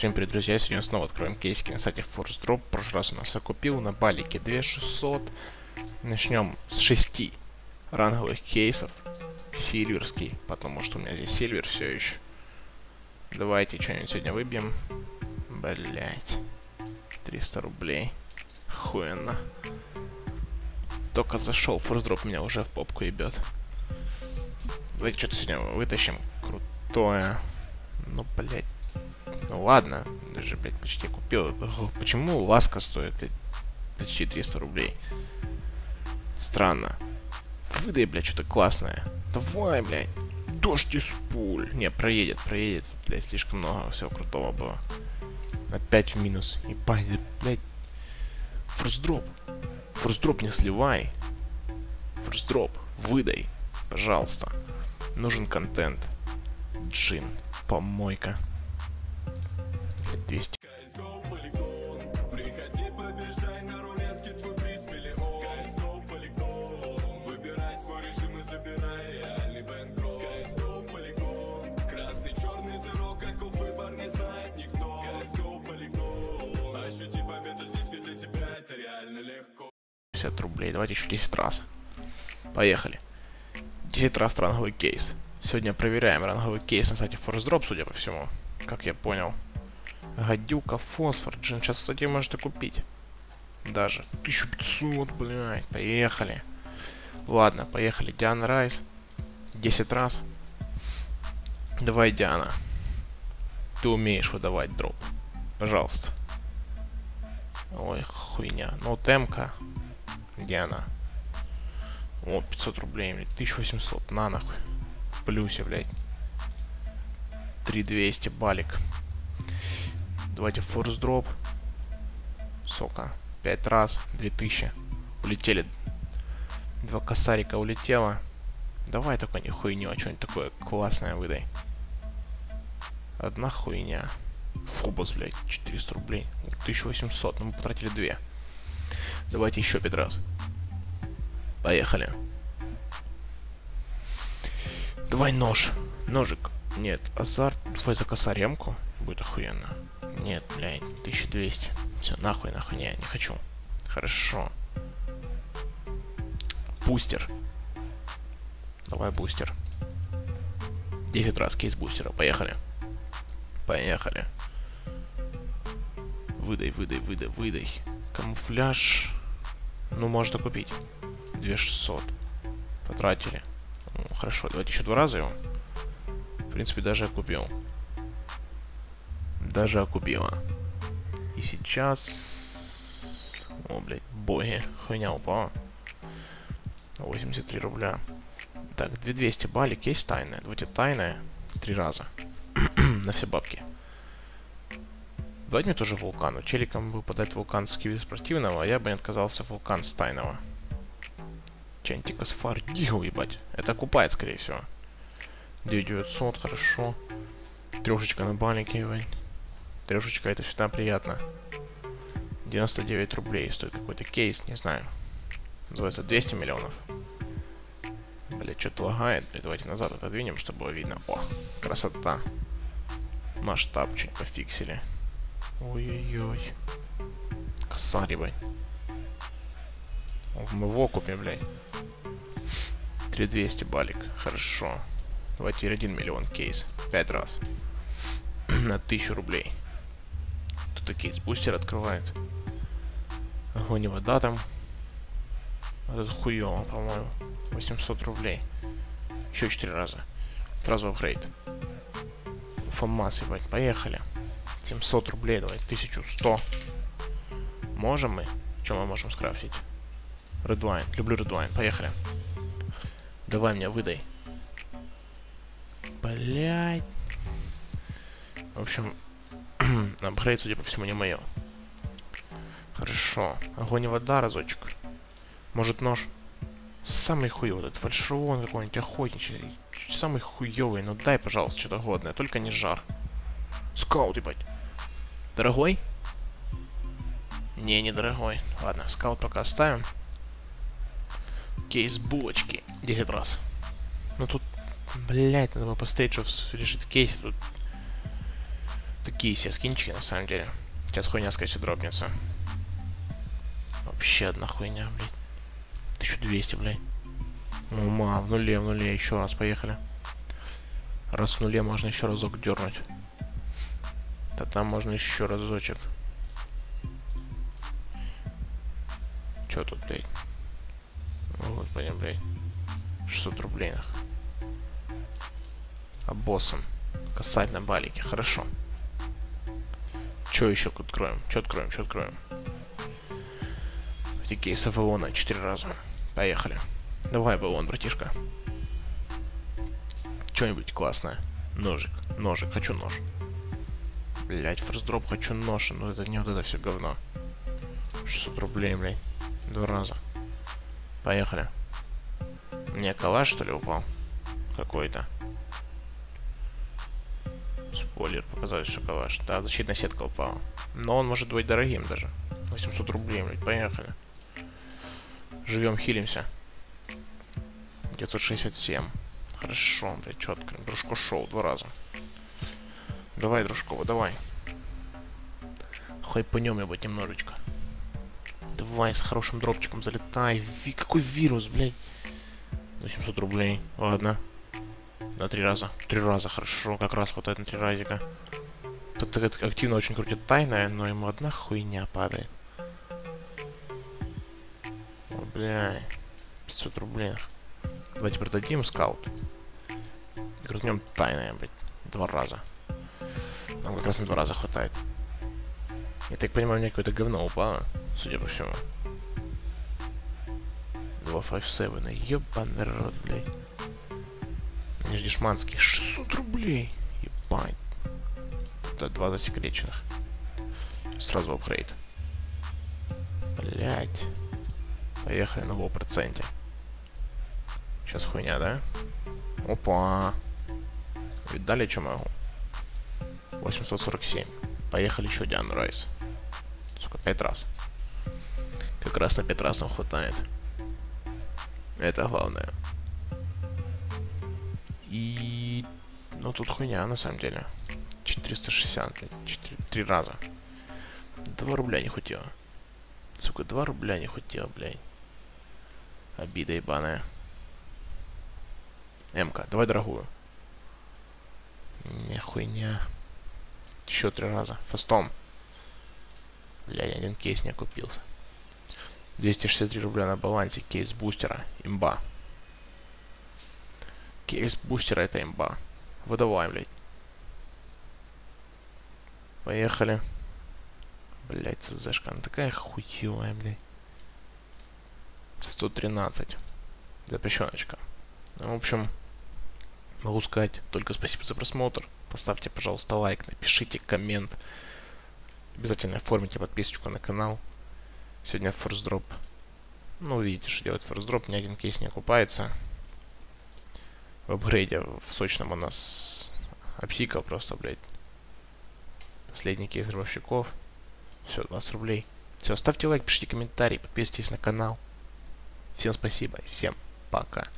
Всем привет, друзья! Сегодня снова откроем кейсики на сайте Force Drop. Прошлый раз у нас окупил на балике 2600. Начнем с 6 ранговых кейсов. Сильверский, потому что у меня здесь сильвер все еще. Давайте что-нибудь сегодня выбьем. Блять. 300 рублей. Хуенно. Только зашел, Force Drop меня уже в попку ебет. Давайте что-то сегодня вытащим крутое. Ну, блять. Ну ладно, даже, блядь, почти купил. Почему ласка стоит, блядь, почти 300 рублей? Странно. Выдай, блядь, что-то классное. Давай, блядь. Дождь из пуль. Не, проедет, проедет. Блядь, слишком много всего крутого было. Опять в минус. Ебать, блядь. Форсдроп. Форсдроп не сливай. Форсдроп. Выдай. Пожалуйста. Нужен контент. Джин. Помойка. Рублей. Давайте еще 10 раз. Поехали. 10 раз ранговый кейс. Сегодня проверяем ранговый кейс на сайте Force Drop, судя по всему. Как я понял. Гадюка, фосфор. Джин, сейчас, кстати, можете купить. Даже. 1500, блядь. Поехали. Ладно, поехали. Диана Райс. 10 раз. Давай, Диана. Ты умеешь выдавать дроп. Пожалуйста. Ой, хуйня. Ну, темка. Где она? О, 500 рублей, блядь. 1800. На нахуй. В плюсе, блядь. 3200 балик. Давайте форс дроп. Сока. 5 раз. 2000. Улетели. Два косарика улетело. Давай только не хуйню, а что-нибудь такое классное выдай. Одна хуйня. Фобос, блядь, 400 рублей. 1800, ну мы потратили 2. Давайте еще 5 раз. Поехали. Давай нож. Ножик. Нет, азарт. Давай за косаремку. Будет охуенно. Нет, блядь, 1200. Все, нахуй, нахуй, не, не хочу. Хорошо. Бустер. Давай бустер. 10 раз кейс бустера. Поехали. Поехали. Выдай, выдай, выдай, выдай. Камуфляж. Ну, можно купить. 2600. Потратили. Ну, хорошо, давайте еще два раза его. В принципе, даже купил даже окупила. И сейчас... О, блядь, боги. Хуйня упала. 83 рубля. Так, 2200 балик есть тайная. Давайте тайная. Три раза. На все бабки. Давайте мне тоже вулкан. Челикам выпадает вулкан с киви спортивного, а я бы не отказался вулкан с тайного. Чантика с фардигу, ебать. Это окупает, скорее всего. 9900, хорошо. Трешечка на балике, ебать. Трешечка это всегда приятно. 99 рублей стоит какой-то кейс, не знаю. Называется 200 миллионов. Блять, что-то лагает. Давайте назад отодвинем, чтобы было видно. О, красота. Масштаб чуть пофиксили. Ой-ой-ой. Косарь, блядь. В мы в окупе, блядь. 3200 балик. Хорошо. Давайте 1 миллион кейс. 5 раз. На 1000 рублей кто-то кейс-бустер открывает. Огонь и вода там. Это хуёво, по-моему. 800 рублей. Еще 4 раза. Сразу апгрейд. FAMAS, ебать. Поехали. 700 рублей, давай. 1100. Можем мы? Что мы можем скрафтить? Redwine. Люблю Redwine. Поехали. Давай мне, выдай. Блять. В общем, Апгрейд, судя по всему, не мое. Хорошо. Огонь и вода разочек. Может нож? Самый хуёвый, этот фальшион какой-нибудь охотничий. Самый хуёвый, ну дай, пожалуйста, что-то годное, только не жар. Скаут, ебать. Дорогой? Не, не дорогой. Ладно, скаут пока оставим. Кейс булочки. 10 раз. Ну тут, блядь, надо было посмотреть, что решить в кейсе. Тут Такие все скинчики, на самом деле. Сейчас хуйня, скорее всего, дропнется. Вообще одна хуйня, блядь. 1200, блядь. Ума, в нуле, в нуле. Еще раз, поехали. Раз в нуле можно еще разок дернуть. Да там можно еще разочек. Че тут, блядь? Вот, понятно, блядь. 600 рублей, нах. А боссом. Касать на балике, хорошо. Че еще откроем? Че откроем, что откроем? Эти кейсы Вавона 4 раза. Поехали. Давай, Вавон, братишка. Что-нибудь классное. Ножик, ножик, хочу нож. Блять, форсдроп, хочу нож, но это не вот это все говно. 600 рублей, блядь. Два раза. Поехали. Мне калаш, что ли, упал? Какой-то. Спойлер показать, что калаш. Да, защитная сетка упала. Но он может быть дорогим даже. 800 рублей, блядь, поехали. Живем, хилимся. 967. Хорошо, блядь, четко. Дружко шоу два раза. Давай, Дружкова, давай. Хайпанем его немножечко. Давай, с хорошим дропчиком залетай. Ви какой вирус, блядь. 800 рублей. Ладно. На три раза. Три раза, хорошо. Как раз хватает на три разика. Тут активно очень крутит тайная, но ему одна хуйня падает. О, бля. 500 рублей. Давайте продадим скаут. И крутнем тайное, блядь. Два раза. Нам как раз на два раза хватает. Я так понимаю, мне какое-то говно упало, судя по всему. 257, ебаный рот, блядь. Ниждешманский, 600 рублей. Ебать. Это два засекреченных. Сразу апгрейд. Блять. Поехали на проценте. Сейчас хуйня, да? Опа. Видали, что могу? 847. Поехали еще Диану Райс. Сука, 5 раз. Как раз на 5 раз нам хватает. Это главное. И... Ну, тут хуйня, на самом деле. 460, блядь. 4... 3 раза. 2 рубля не хватило. Сука, 2 рубля не хватило, блядь. Обида ебаная. МК, давай дорогую. Не хуйня. Еще три раза. Фастом. Бля, я один кейс не окупился. 263 рубля на балансе. Кейс бустера. Имба. Кейс бустера это имба. Выдавай, блядь. Поехали. Блять, ЦЗшка. Она такая хуевая, блядь. 113. Запрещеночка. Ну, в общем, могу сказать только спасибо за просмотр. Поставьте, пожалуйста, лайк, напишите коммент. Обязательно оформите подписочку на канал. Сегодня форс-дроп. Ну, видите, что делает форс-дроп. Ни один кейс не окупается. В апгрейде в сочном у нас обсикал просто, блядь. Последний кейс рыбовщиков. Все, 20 рублей. Все, ставьте лайк, пишите комментарии, подписывайтесь на канал. Всем спасибо и всем пока.